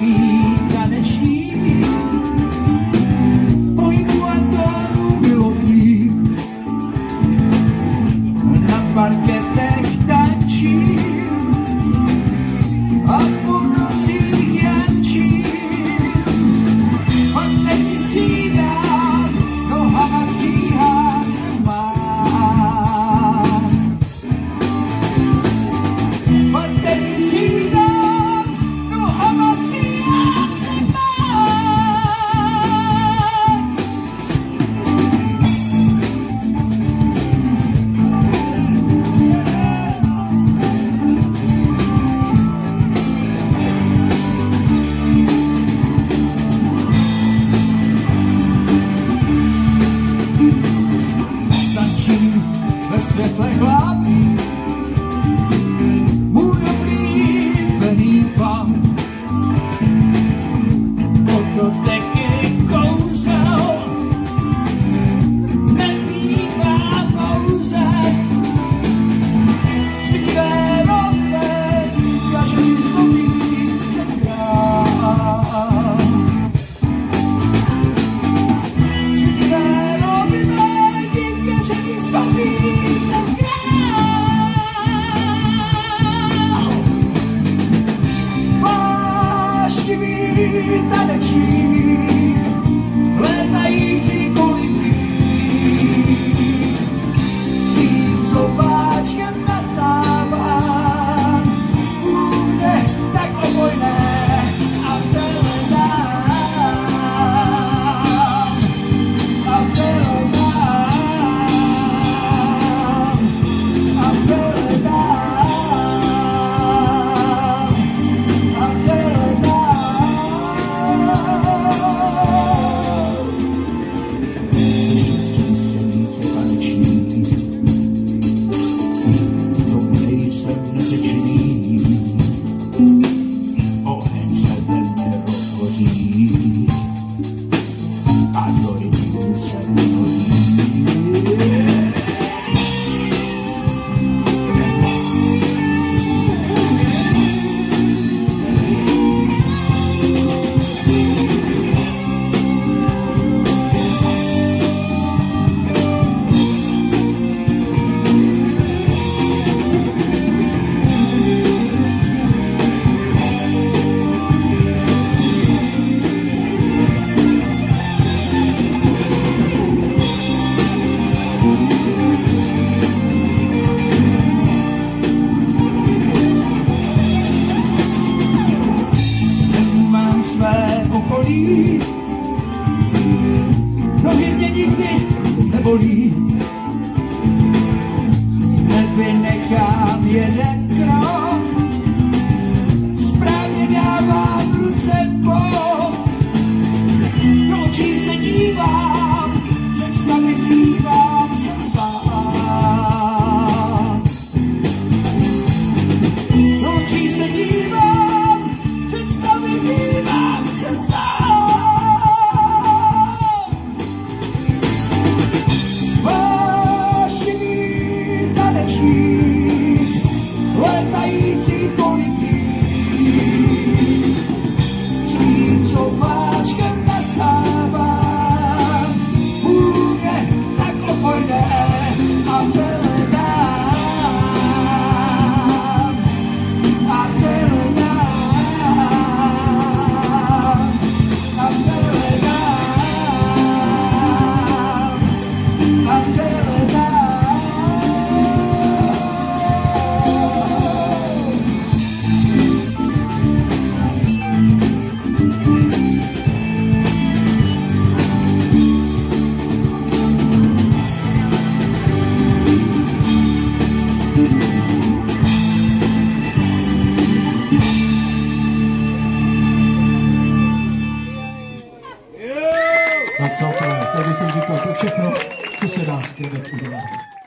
see. Světlech vlád. vida de. nebolí. Nohy mě nikdy nebolí. Nevynechám jeden krok, správně dávám ruce po. asistiendo al fútbol.